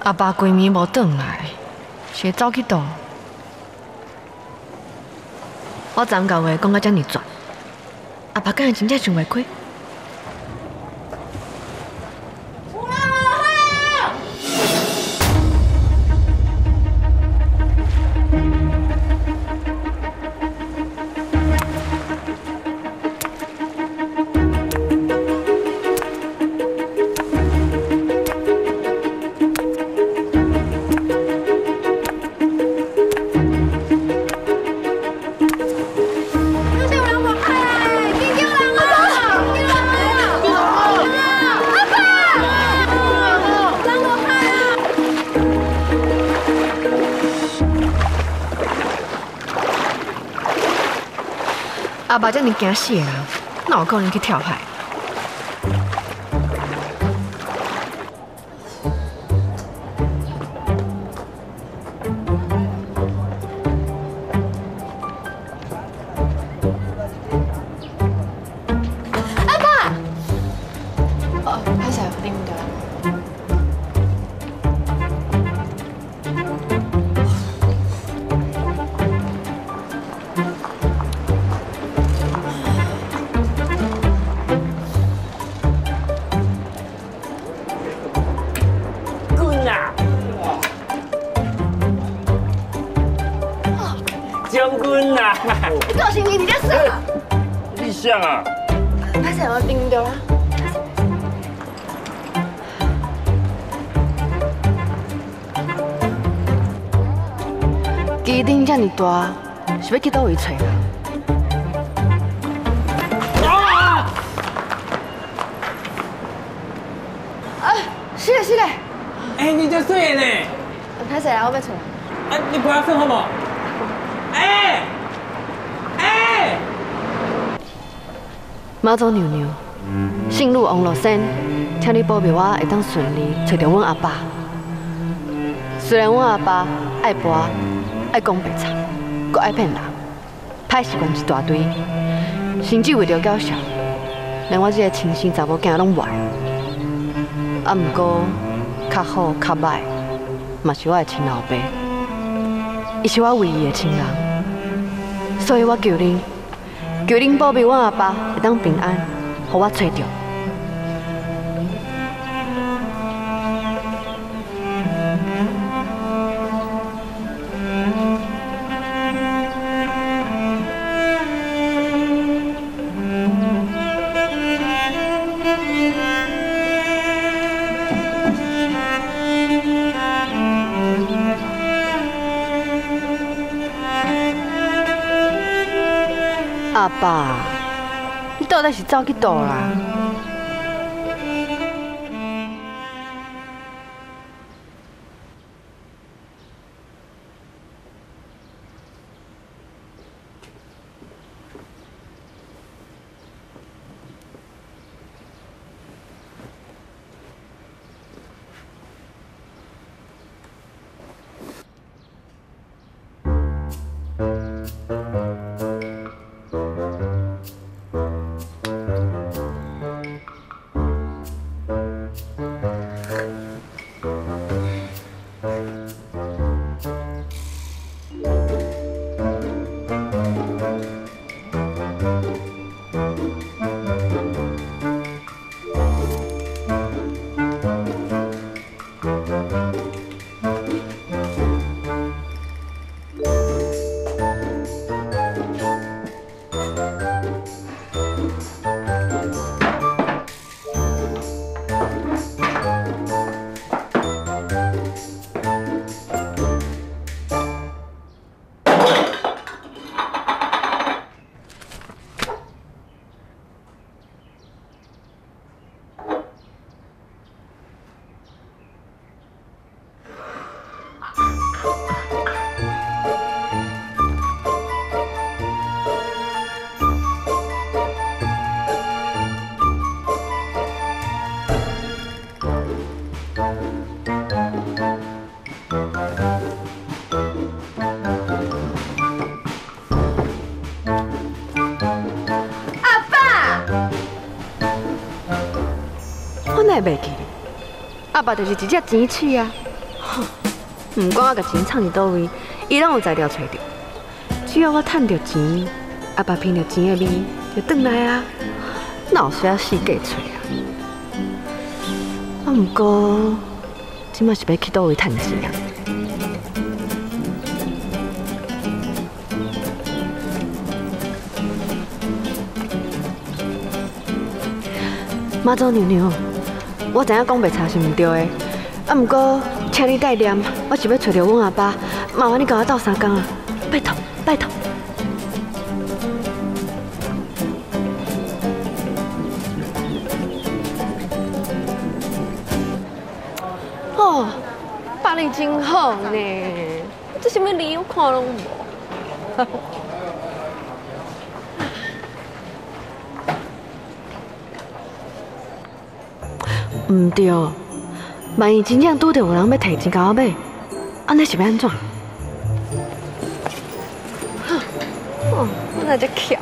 阿爸规暝无转来，是走去倒？我昨到话讲到遮尔绝，阿爸敢会真正想袂开？阿爸遮尔惊死的人，哪有可能去跳海？将军啊！你到时你伫咧啥？你想啊？拍摄我拎唔到啦。基顶遮尔大，是要去倒位找啊？啊！啊，是嘞是嘞，哎，你这水呢？拍摄啦，我要出来。哎，你不要睡好不好？哎哎！妈祖娘娘，信入王罗山，请你保佑我会当顺利找到阮阿爸。虽然阮阿爸爱博、爱讲白菜，搁爱骗人，歹习惯一大堆，甚至为着搞笑，连我这个亲生查某囝拢坏。啊，毋过较好较歹，嘛是我的亲老爸，伊是我唯一的亲人，所以我求恁。求恁保庇我阿爸会当平安，互我找到。爸，你到底是走去倒啦？我哪会袂记？阿爸就是一只钱鼠啊！唔管我甲钱藏伫倒位，伊拢有材料找着。只要我趁着钱，阿爸闻着钱的味，就转来啊。哪有需要四界找啊？啊，毋过，即马是要去倒位趁钱啊？马总娘娘，我知影讲白茶是毋对的，啊，毋过请你代念，我是要找着阮阿爸，麻烦你甲我斗三工啊，拜托，拜托。哦，办理真好呢，这什么理由看拢无？唔对，万一真正拄到有人要提钱甲我买，安尼是要安怎？哼，我那只巧？